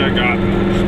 I got.